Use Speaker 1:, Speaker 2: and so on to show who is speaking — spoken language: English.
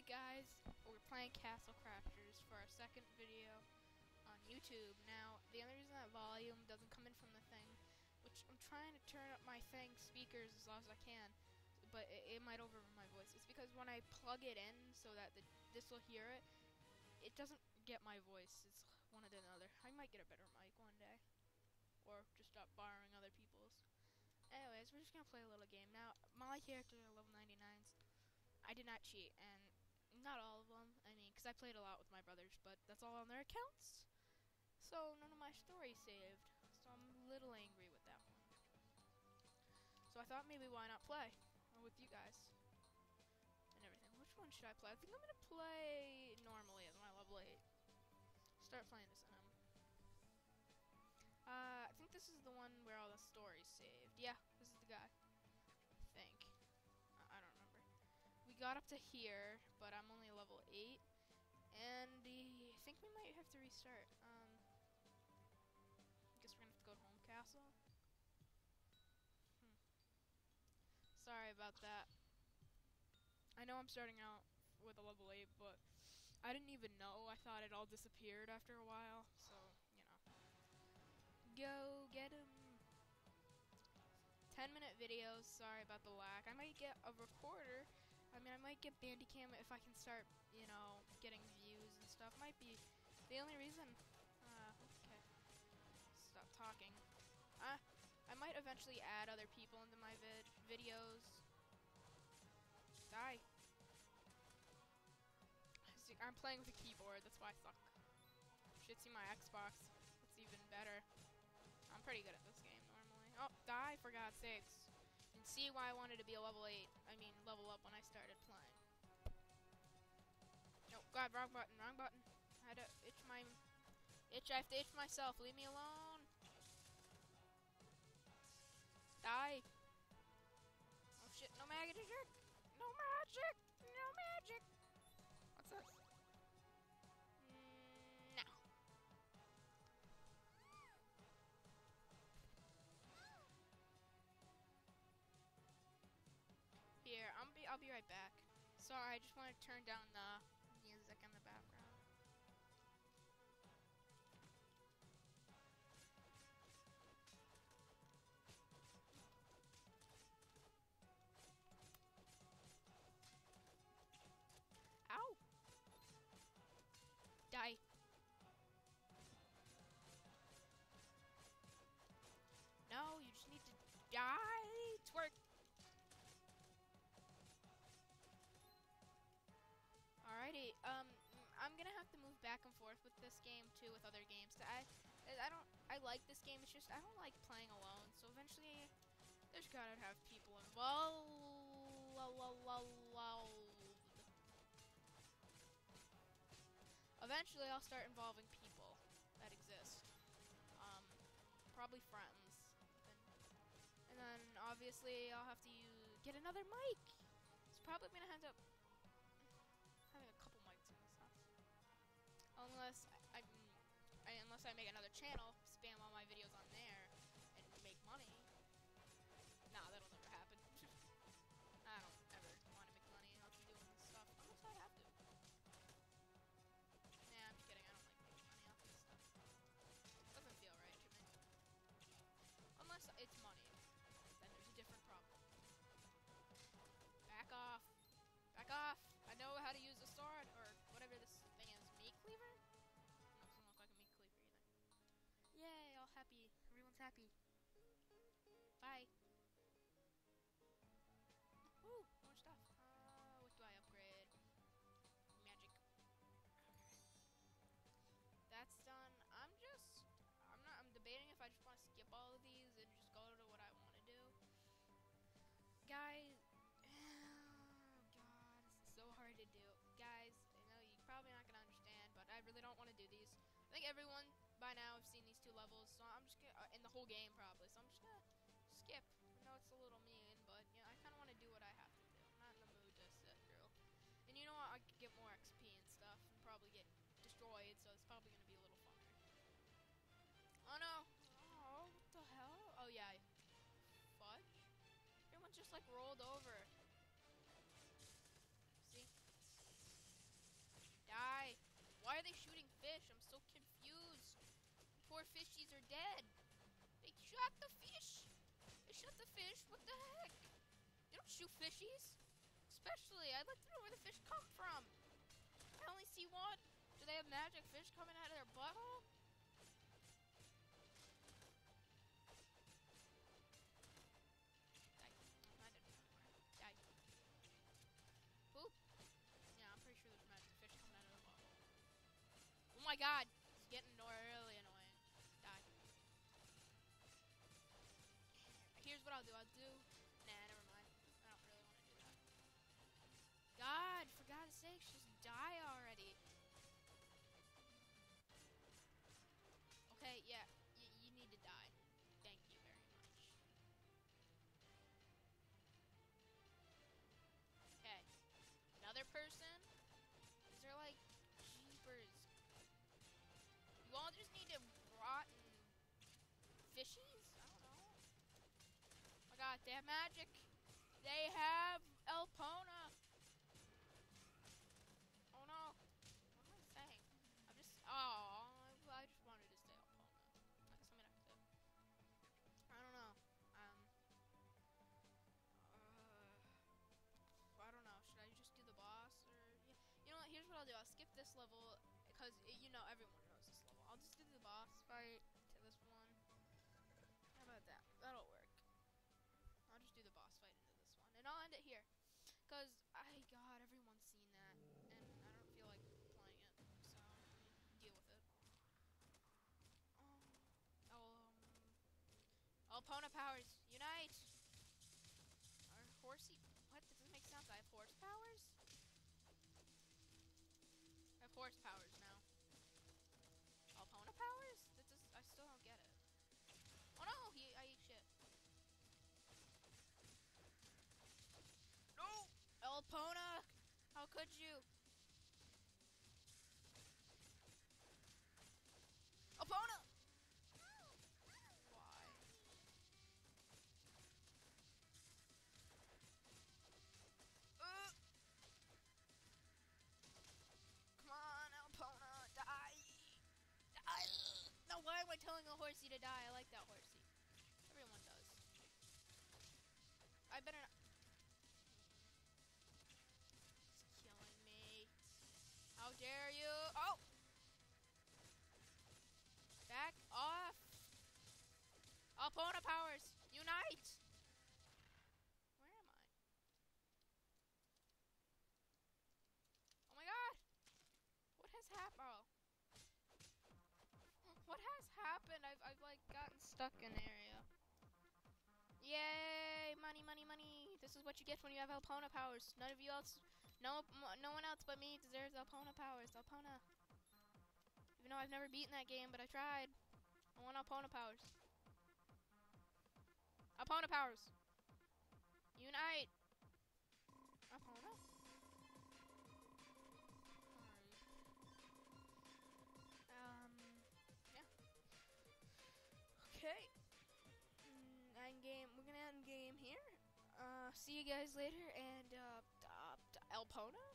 Speaker 1: Hey guys, we're playing Castle Crashers for our second video on YouTube. Now, the only reason that volume doesn't come in from the thing, which I'm trying to turn up my thing speakers as loud as I can, but it, it might overrun my voice. It's because when I plug it in so that the, this will hear it, it doesn't get my voice. It's one or the other. I might get a better mic one day, or just stop borrowing other people's. Anyways, we're just gonna play a little game. Now, my character are level 99s. I did not cheat, and not all of them. I mean, because I played a lot with my brothers, but that's all on their accounts. So none of my story saved. So I'm a little angry with that one. So I thought maybe why not play with you guys and everything. Which one should I play? I think I'm gonna play normally as my level 8. Start playing as him. Uh, I think this is the one where all the stories saved. Yeah, this is the guy. I think. I, I don't remember. We got up to here, but I'm only level 8. And I think we might have to restart. Um, I guess we're gonna have to go to home castle. Hmm. Sorry about that. I know I'm starting out with a level 8, but I didn't even know. I thought it all disappeared after a while, so, you know. Go get him. 10 minute videos, sorry about the lag. I might get a recorder. I mean, I might get Bandicam if I can start, you know, getting views and stuff. Might be the only reason. Uh, okay. Stop talking. Uh, I might eventually add other people into my vid videos. Die. I'm playing with a keyboard, that's why I suck. Should see my Xbox. It's even better. I'm pretty good at this game normally. Oh, die for God's sakes. See why I wanted to be a level 8. I mean, level up when I started playing. Oh, God, wrong button, wrong button. I had to itch my... Itch, I have to itch myself. Leave me alone. Die. Oh, shit, no magic. No magic. No magic. What's that? I'll be right back. Sorry, I just want to turn down the music in the background. I'm gonna have to move back and forth with this game too, with other games. I, I don't, I like this game. It's just I don't like playing alone. So eventually, there's gotta have people involved. Eventually, I'll start involving people that exist. Um, probably friends. And, then obviously, I'll have to use, get another mic. It's probably gonna end up Unless I, I, unless I make another channel, spam all my videos on there, and make money. Happy. Bye. Woo, more stuff. Uh, what do I upgrade? Magic. That's done. I'm just, I'm not, I'm debating if I just want to skip all of these and just go to what I want to do. Guys, Oh god, it's so hard to do. Guys, I know you're probably not going to understand, but I really don't want to do these. I think everyone by now I've seen these two levels, so I'm just to, uh, in the whole game probably, so I'm just to skip. I know it's a little mean, but, you know, I kind of want to do what I have to do. I'm not in the mood to sit through. And you know what, I could get more XP and stuff, and probably get destroyed, so it's probably going to be a little funner. Oh no! Oh, what the hell? Oh yeah. Fudge? Everyone just like rolled over. Are dead. They shot the fish. They shot the fish. What the heck? You don't shoot fishies. Especially, I'd like to know where the fish come from. I only see one. Do they have magic fish coming out of their butthole? Oh my god! It's getting really What do. I'll do. Oh they have magic. They have Elpona. Oh no. What am I saying? I'm just. Oh, I just wanted to say Elpona. I'm gonna have to. I don't know. Um. Uh, I don't know. Should I just do the boss or? Yeah. You know what? Here's what I'll do. I'll skip this level because you know everyone end it here. Cause I God, everyone's seen that, and I don't feel like playing it, so deal with it. Um, um, Alpona powers unite. Our horsey. What? That doesn't make sense. I have horse powers. I have horse powers I better not. Killing me. How dare you? Oh! Back off! Alpona powers, unite! Where am I? Oh my god! What has happened? Oh. What has happened? I've, I've like gotten stuck in an area. Yay! Money, money, money! This is what you get when you have Alpona powers. None of you else, no, no one else but me deserves Alpona powers. Alpona. Even though I've never beaten that game, but I tried. I want Alpona powers. Alpona powers. Unite. Alpona. See you guys later, and uh, uh.